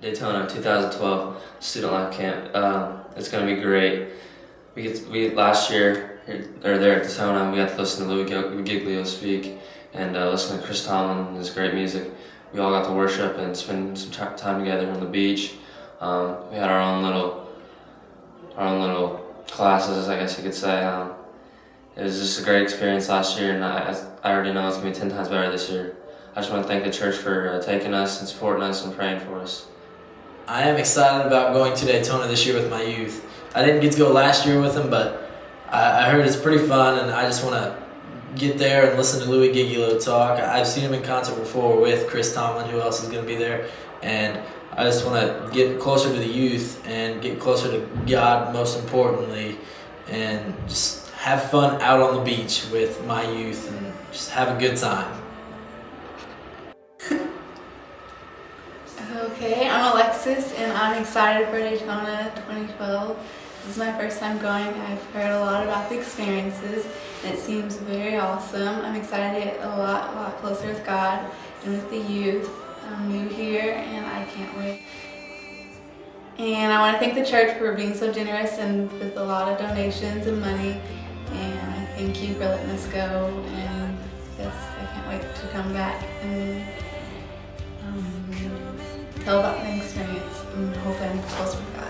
Daytona 2012 Student Life Camp. Um, it's going to be great. We get we last year or there at Daytona we got to listen to Louis Giglio speak and uh, listen to Chris Tomlin and his great music. We all got to worship and spend some time together on the beach. Um, we had our own little our own little classes, I guess you could say. Um, it was just a great experience last year, and I, I already know it's to be 10 times better this year. I just want to thank the church for uh, taking us and supporting us and praying for us. I am excited about going to Daytona this year with my youth. I didn't get to go last year with them, but I, I heard it's pretty fun, and I just want to get there and listen to Louis Giglio talk. I've seen him in concert before with Chris Tomlin, who else is going to be there, and I just want to get closer to the youth and get closer to God, most importantly, and just have fun out on the beach with my youth and just have a good time. Okay, I'm Alexis and I'm excited for Daytona 2012. This is my first time going. I've heard a lot about the experiences and it seems very awesome. I'm excited to get a lot, lot closer with God and with the youth. I'm new here and I can't wait. And I want to thank the church for being so generous and with a lot of donations and money. And thank you for letting us go. And yes, I can't wait to come back and tell about my experience and hopefully I'm close with God.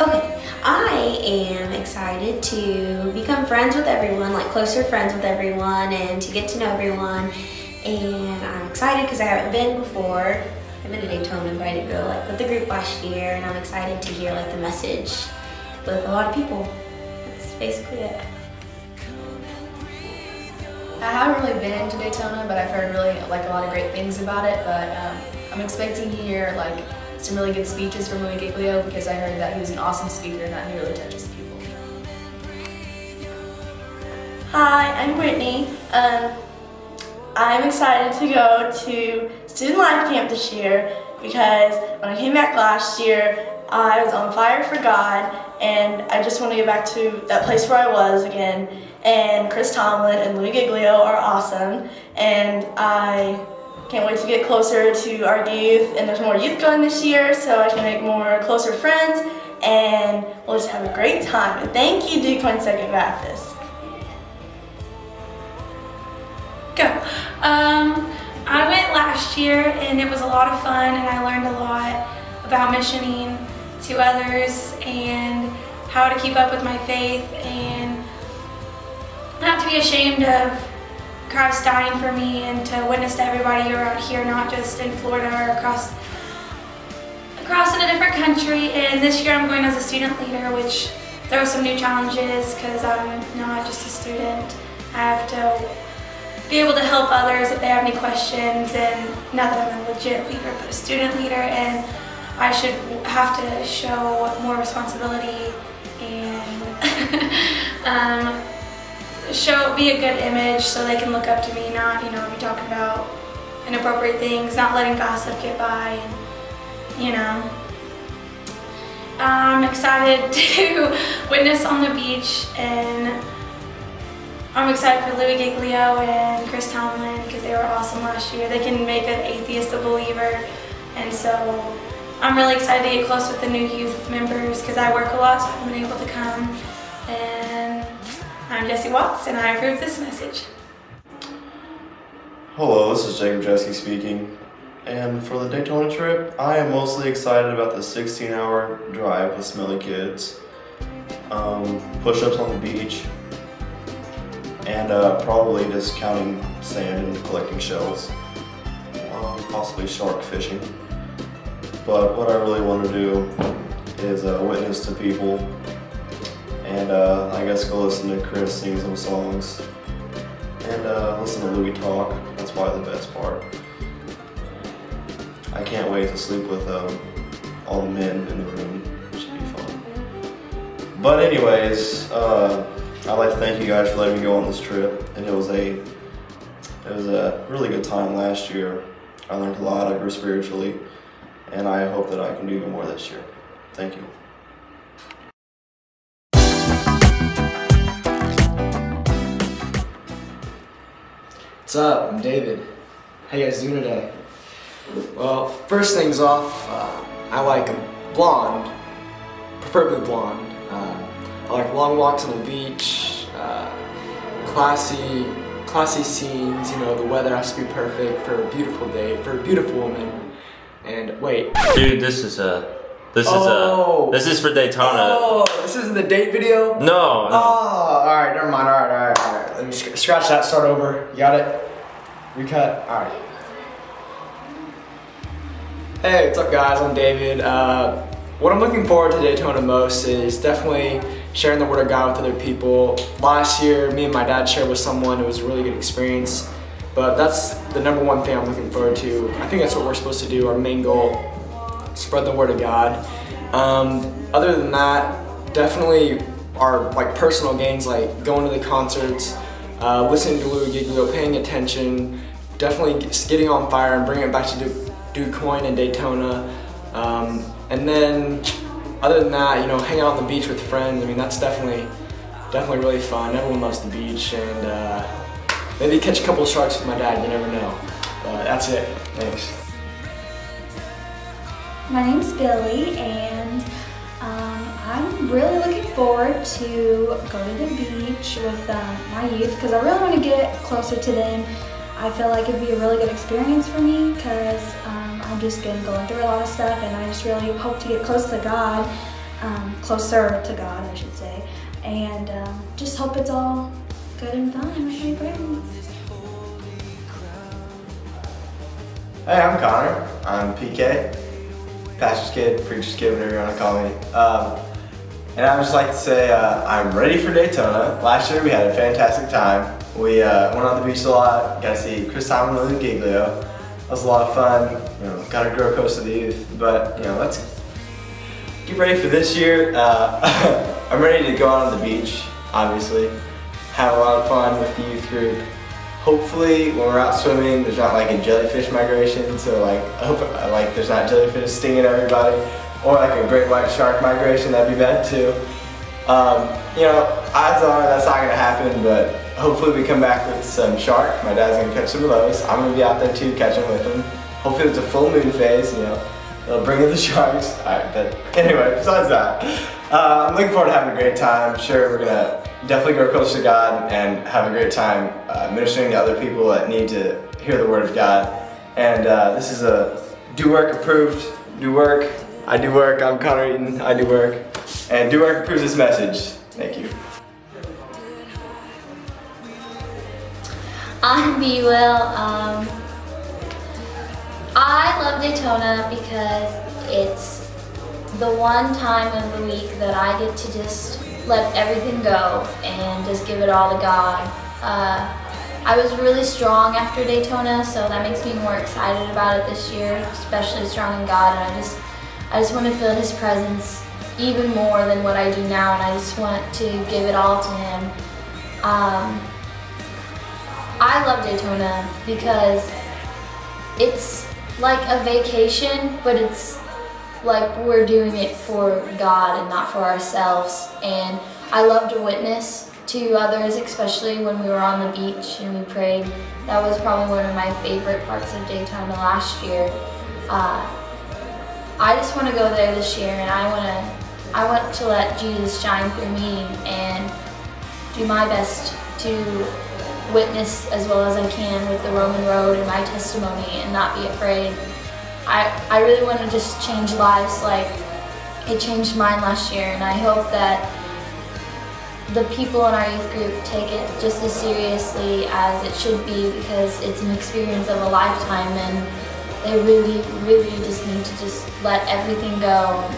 Okay, I am excited to become friends with everyone, like closer friends with everyone, and to get to know everyone and I'm excited because I haven't been before. I've been to Daytona, but I didn't go like with the group last year, and I'm excited to hear like the message with a lot of people. That's basically it. I haven't really been to Daytona, but I've heard really like a lot of great things about it. But um, I'm expecting to hear like some really good speeches from Louis Giglio because I heard that he was an awesome speaker and that he really touches people. Hi, I'm Brittany. Um, I'm excited to go to Student Life Camp this year because when I came back last year, I was on fire for God and I just want to get back to that place where I was again. And Chris Tomlin and Louis Giglio are awesome and I can't wait to get closer to our youth and there's more youth going this year so I can make more closer friends and we'll just have a great time. And thank you Duke Second Baptist. Go. Um, I went last year and it was a lot of fun and I learned a lot about missioning to others and how to keep up with my faith and be ashamed of Christ dying for me and to witness to everybody around here, not just in Florida or across across in a different country. And this year I'm going as a student leader, which there are some new challenges because I'm not just a student. I have to be able to help others if they have any questions and not that I'm a legit leader but a student leader and I should have to show more responsibility and um, show be a good image so they can look up to me not you know be talking about inappropriate things not letting gossip get by and you know I'm excited to witness on the beach and I'm excited for Louis Giglio and Chris Tomlin because they were awesome last year. They can make an atheist a believer. And so I'm really excited to get close with the new youth members because I work a lot, so I haven't been able to come. And I'm Jesse Watts, and I approve this message. Hello, this is Jacob Jesse speaking. And for the Daytona trip, I am mostly excited about the 16 hour drive with smelly kids, um, push ups on the beach, and uh, probably just counting sand and collecting shells, um, possibly shark fishing. But what I really want to do is uh, witness to people and uh, I guess go listen to Chris sing some songs and uh, listen to Louis talk. That's probably the best part. I can't wait to sleep with um, all the men in the room. It should be fun. But anyways, uh, I'd like to thank you guys for letting me go on this trip, and it was a it was a really good time last year. I learned a lot. I grew spiritually, and I hope that I can do even more this year. Thank you. What's up? I'm David. How you guys doing today? Well, first things off, uh, I like blonde, preferably blonde. Uh, I like long walks on the beach, uh, classy, classy scenes. You know, the weather has to be perfect for a beautiful day, for a beautiful woman. And wait, Dude, this is a. This Oh. is a. This is for Daytona. oh, this isn't the date video. No. no. Oh, all right, never mind. All right, all right, all right. Let me sc- scratch that. Start over. You got it. Recut. All right. Hey, what's up, guys? I'm David. Uh, what I'm looking forward to Daytona most is definitely sharing the Word of God with other people. Last year, me and my dad shared with someone. It was a really good experience. But that's the number one thing I'm looking forward to. I think that's what we're supposed to do. Our main goal: spread the Word of God. Um, other than that, definitely our like personal gains, like going to the concerts, uh, listening to Louis Giglio, paying attention, definitely getting on fire and bringing it back to Du- DuQuoin and Daytona. Um, and then, other than that, you know, hang out on the beach with friends. I mean, that's definitely, definitely really fun. Everyone loves the beach, and uh, maybe catch a couple of sharks with my dad. You never know. But that's it. Thanks. My name's Billy, and I'm really looking forward to going to the beach with um, my youth because I really want to get closer to them. I feel like it'd be a really good experience for me because um, I've just been going through a lot of stuff, and I just really hope to get close to God, um, closer to God, I should say, and um, just hope it's all good and fun with my friends. Hey, I'm Connor. I'm PK, pastor's kid, preacher's kid, whatever you want to call me. Um, and I would just like to say uh, I'm ready for Daytona. Last year we had a fantastic time. We uh, went on the beach a lot, got to see Chris Tomlin and Lou Giglio. That was a lot of fun. You know, got to grow close to the youth. But you know, let's get ready for this year. Uh, I'm ready to go out on the beach, obviously. Have a lot of fun with the youth group. Hopefully, when we're out swimming, there's not like a jellyfish migration. So like, I hope like there's not jellyfish stinging everybody, or like a great white shark migration. That'd be bad too. Um, you know, odds are that's not gonna happen, but hopefully we come back with some shark. My dad's gonna catch some of those. I'm gonna be out there too, catching with him. Hopefully it's a full moon phase. You know, they'll bring in the sharks. All right, but anyway, besides that, uh, I'm looking forward to having a great time. Sure, we're gonna definitely grow close to God and have a great time uh, ministering to other people that need to hear the Word of God. And uh, this is a do work approved. Do work. I do work. I'm Connor Eaton. I do work. And do work approves this message. Thank you. I'm B Will. Um, I love Daytona because it's the one time of the week that I get to just let everything go and just give it all to God. Uh, I was really strong after Daytona, so that makes me more excited about it this year, especially strong in God. And I just, I just want to feel His presence even more than what I do now, and I just want to give it all to Him. Um, I love Daytona because it's like a vacation, but it's like we're doing it for God and not for ourselves. And I love to witness to others, especially when we were on the beach and we prayed. That was probably one of my favorite parts of Daytona last year. Uh, I just want to go there this year, and I want to. I want to let Jesus shine through me and do my best to witness as well as I can with the Roman road and my testimony and not be afraid. I, I really want to just change lives like it changed mine last year and I hope that the people in our youth group take it just as seriously as it should be because it's an experience of a lifetime and they really, really just need to just let everything go.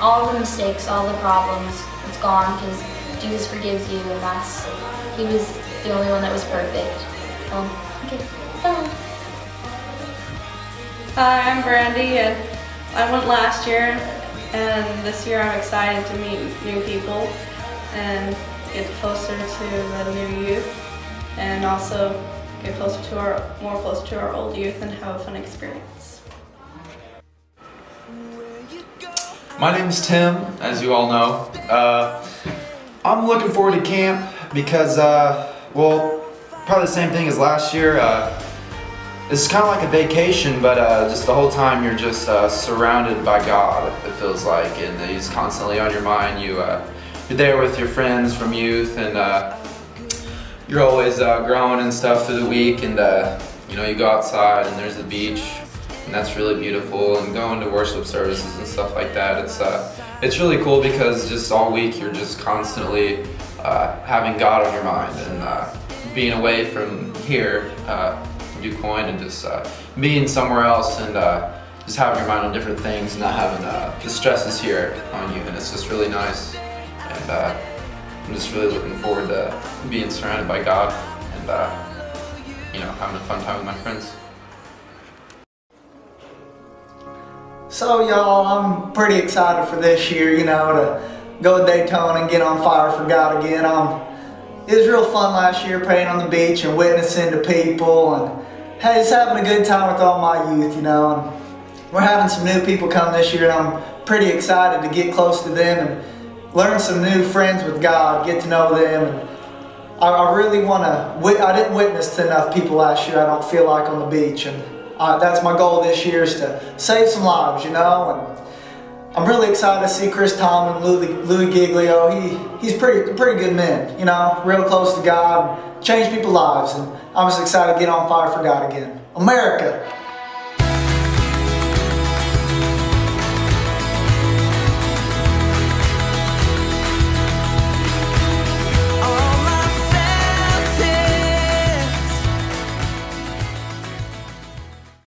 All the mistakes, all the problems, it's gone because Jesus forgives you and that's, he was the only one that was perfect. Um, okay, bye. Hi, I'm Brandy, and I went last year, and this year I'm excited to meet new people and get closer to the new youth, and also get closer to our more closer to our old youth and have a fun experience. My name's Tim, as you all know. Uh, I'm looking forward to camp because, uh, well, probably the same thing as last year. Uh, it's kind of like a vacation, but uh, just the whole time you're just uh, surrounded by God. It feels like, and He's constantly on your mind. You uh, you're there with your friends from youth, and you're always uh, growing and stuff through the week. And uh, you know, you go outside, and there's the beach, and that's really beautiful. And going to worship services and stuff like that, it's it's really cool because just all week you're just constantly having God on your mind and being away from here. DuQuoin and just uh, being somewhere else and uh, just having your mind on different things and not having uh, the stresses here on you. And it's just really nice. And uh, I'm just really looking forward to being surrounded by God and, uh, you know, having a fun time with my friends. So y'all, I'm pretty excited for this year, you know, to go to Daytona and get on fire for God again. Um, it was real fun last year praying on the beach and witnessing to people and hey, just having a good time with all my youth, you know. And we're having some new people come this year, and I'm pretty excited to get close to them and learn some new friends with God, get to know them. I, I really want to. I didn't witness to enough people last year. I don't feel like on the beach, and uh, that's my goal this year is to save some lives, you know. And I'm really excited to see Chris Tomlin, Louis, Louis Giglio. He he's pretty pretty good men, you know, real close to God, change people's lives, and I'm just excited to get on fire for God again. America.